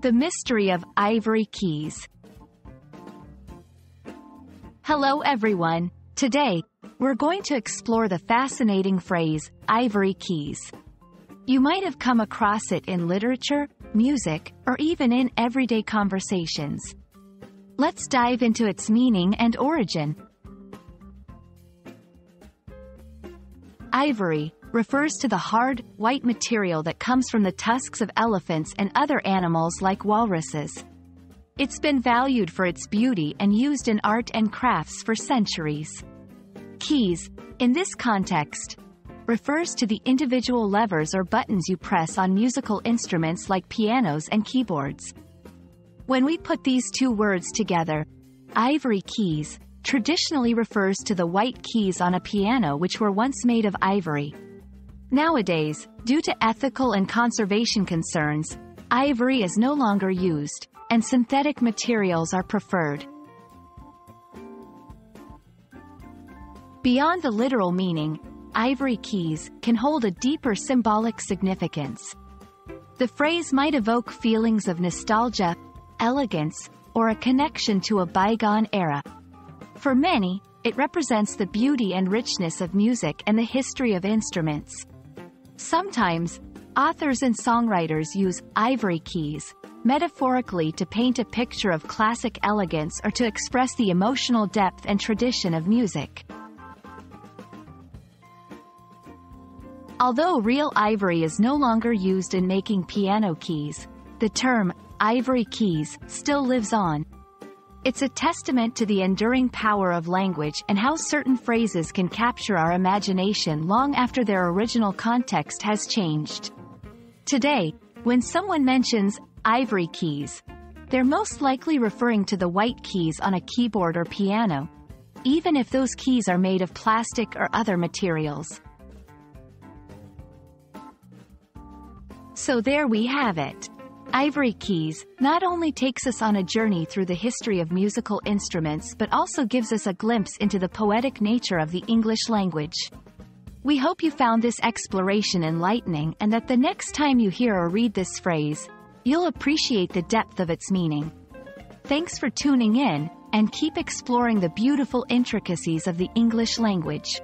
The Mystery of Ivory Keys Hello everyone. Today, we're going to explore the fascinating phrase, ivory keys. You might have come across it in literature, music, or even in everyday conversations. Let's dive into its meaning and origin. Ivory refers to the hard, white material that comes from the tusks of elephants and other animals like walruses. It's been valued for its beauty and used in art and crafts for centuries. Keys, in this context, refers to the individual levers or buttons you press on musical instruments like pianos and keyboards. When we put these two words together, ivory keys traditionally refers to the white keys on a piano which were once made of ivory. Nowadays, due to ethical and conservation concerns, ivory is no longer used, and synthetic materials are preferred. Beyond the literal meaning, ivory keys can hold a deeper symbolic significance. The phrase might evoke feelings of nostalgia, elegance, or a connection to a bygone era. For many, it represents the beauty and richness of music and the history of instruments. Sometimes, authors and songwriters use ivory keys, metaphorically to paint a picture of classic elegance or to express the emotional depth and tradition of music. Although real ivory is no longer used in making piano keys, the term ivory keys still lives on, it's a testament to the enduring power of language and how certain phrases can capture our imagination long after their original context has changed. Today, when someone mentions ivory keys, they're most likely referring to the white keys on a keyboard or piano, even if those keys are made of plastic or other materials. So there we have it. Ivory Keys not only takes us on a journey through the history of musical instruments but also gives us a glimpse into the poetic nature of the English language. We hope you found this exploration enlightening and that the next time you hear or read this phrase, you'll appreciate the depth of its meaning. Thanks for tuning in, and keep exploring the beautiful intricacies of the English language.